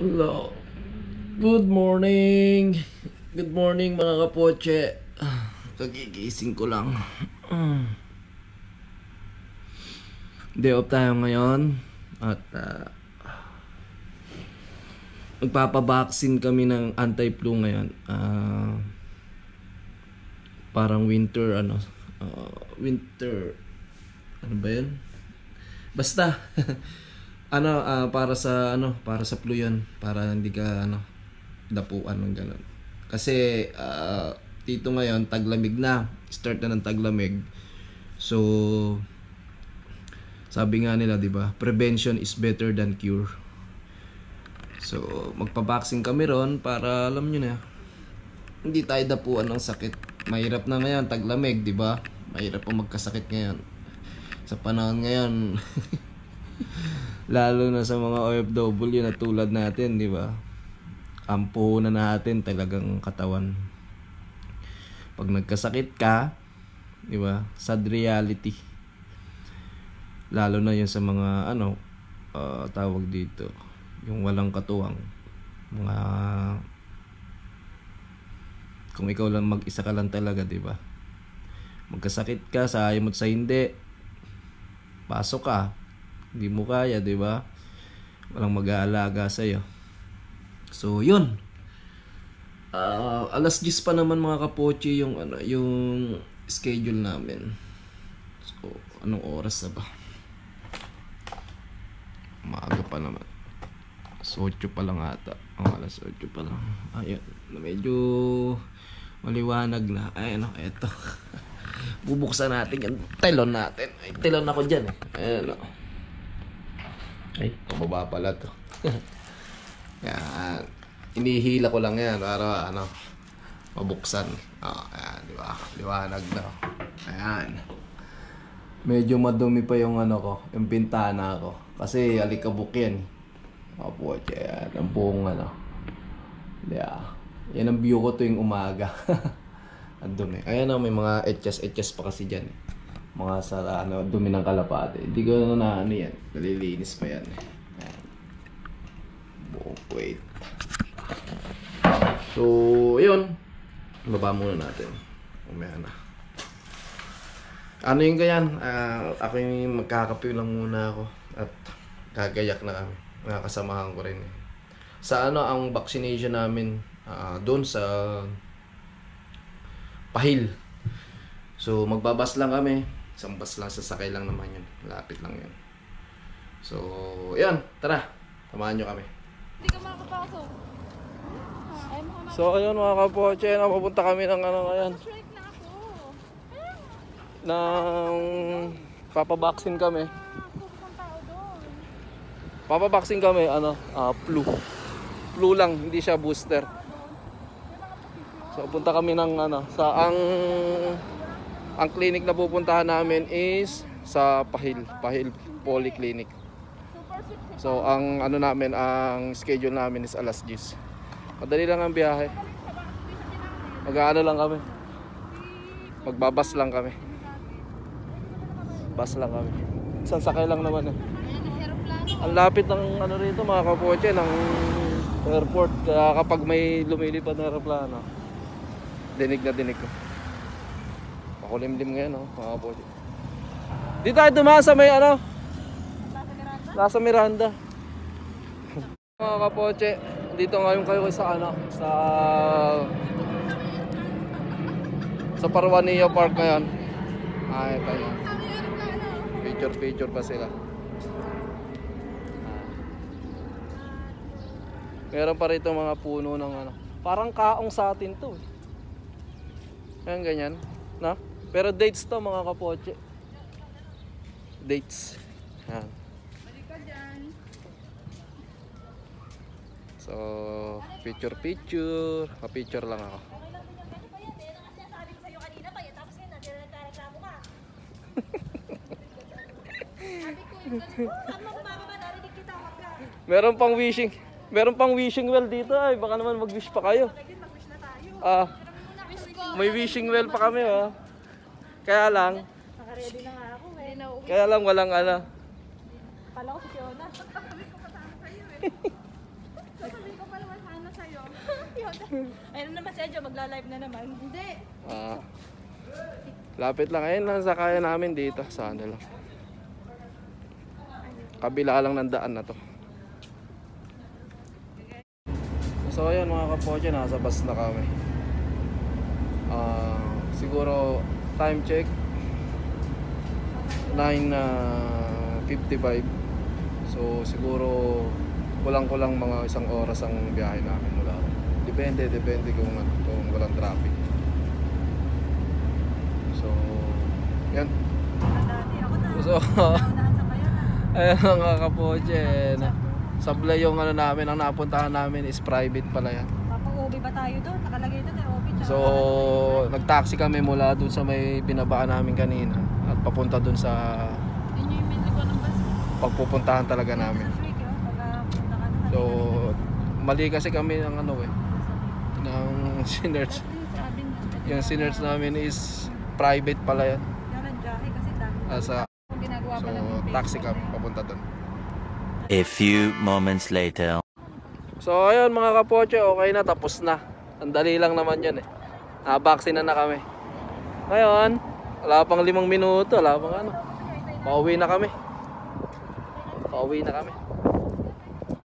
Hello. Good morning. Good morning mga kapoche. Kagigising ko lang. Day off tayo ngayon. At uh, magpapabaksin kami ng anti-flu ngayon. Ah, parang winter ano. ah, winter. Ano ba yun? Basta. ano ah, para sa ano para sa flu yun. Para hindi ka ano dapuan ng ganun. Kasi ah, dito ngayon taglamig na. Start na ng taglamig. So sabi nga nila 'di ba prevention is better than cure. So magpa-vaccine kami ron para alam nyo na hindi tayo dapuan ng sakit. Mahirap na ngayon taglamig 'di ba? Mahirap pa magkasakit ngayon. Sa panahon ngayon lalo na sa mga OFW na tulad natin, di ba? Ampo na natin talagang katawan. Pag nagkasakit ka, di ba? Sad reality. Lalo na yun sa mga ano, ah, tawag dito, yung walang katuwang. Mga kung ikaw lang mag-isa ka lang talaga, di ba? Magkasakit ka, sa ayaw mo sa hindi, pasok ka, hindi mo kaya, di ba? Walang mag-aalaga sa'yo. So, yun. Ah, alas 10 pa naman mga kapoche yung ano, yung schedule namin. So, anong oras na ba? Maaga pa naman. So, 8 pa lang ata. Ang alas 8 pa lang. Ayun. Medyo maliwanag na. Ay, ano, eto. Bubuksan natin yung telon natin. Ay, telon ako dyan eh. Ayan, oh. Ay, pababa pala to. yan. Inihila ko lang yan para ano, mabuksan. Oh, ayan, di ba? Liwanag na. Ayan. Medyo madumi pa yung ano ko, yung bintana ko. Kasi alikabok yan. Opo, yan. Ang buong ano. Yeah. Yan ang view ko tuwing umaga. ang dumi. Ayan na, may mga etchas-etchas pa kasi dyan. Mga sa ano, dumi ng kalapate. Hindi ko na ano yan. Nalilinis pa yan. Buong wait. So, yun. Baba muna natin. Umaya na. Ano yung ganyan? Ah, ako yung magkakape lang muna ako. At gagayak na kami. Mga kasamahan ko rin. eh. Sa ano ang vaccination namin? Ah, doon sa Pahil. So, magbabas lang kami. Isang bus lang, sasakay lang naman yun. Lapit lang yun. So, yan. Tara. Samahan nyo kami. Hindi ka ka So, ayun mga kapoche. Napapunta kami ng ano ngayon. Shrek na ako. Nang papabaksin kami. Doon. Papabaksin kami, ano, ah, flu. Flu lang, hindi siya booster. So, punta kami ng ano, sa ang ang clinic na pupuntahan namin is sa Pahil, Pahil Polyclinic. So, ang ano namin, ang schedule namin is alas 10. Madali lang ang biyahe. Mag-ano lang kami. Magbabas lang kami. Bus lang kami. Isang sakay lang naman eh. Ang lapit ng ano rito mga kapoche ng airport kaya kapag may lumilipad na aeroplano dinig na dinig ko. Makulimlim ngayon oh, mga kapoche. Di tayo dumaan sa may ano, nasa Miranda. mga kapoche, dito ngayon kayo sa ano, sa sa Parwania Park ngayon. Ay, tayo. Picture picture pa sila. Meron pa rito mga puno ng ano. Parang kaong sa atin to. eh. Ayan ganyan. Na? Pero dates to mga kapoche. Dates. Dyan. So, picture picture. Pa-picture lang ako. Yan. Meron pang wishing. Meron pang wishing well dito ay. Baka naman mag-wish pa kayo. Ah, may wishing well pa kami oh. Kaya lang, Nakaready na nga ako eh. Na kaya lang walang ano. Kala ko si Fiona. Sabi ko kasama sa'yo eh. Ayun naman si Edjo, magla-live na naman. Hindi. Ah. lapit lang. Ayun lang sa kaya namin dito. Sa ano lang. Kabila lang ng daan na to. So ayun mga kapoche, nasa bus na kami. Ah, siguro time check 9.55 So siguro kulang-kulang mga isang oras ang biyahe namin mula. Depende, depende kung, kung walang traffic. So, yan. So, ayun mga kapoche. Sablay yung ano namin, ang napuntahan namin is private pala yan. Papag-OB ba tayo doon? Nakalagay doon eh, tsaka- So, nag-taxi kami mula dun sa may binabaan namin kanina at papunta dun sa pagpupuntahan talaga namin. So, mali kasi kami ng ano eh, ng niya. Yung sinerge namin is private pala yan. Asa, ginagawa so, taxi yan. papunta dun. A few moments later. So, ayun mga kapoche, okay na, tapos na. Ang dali lang naman yan eh. Nabaksin na na kami. Ngayon, wala pang limang minuto, wala pang ano. Pauwi na kami. Pauwi na kami.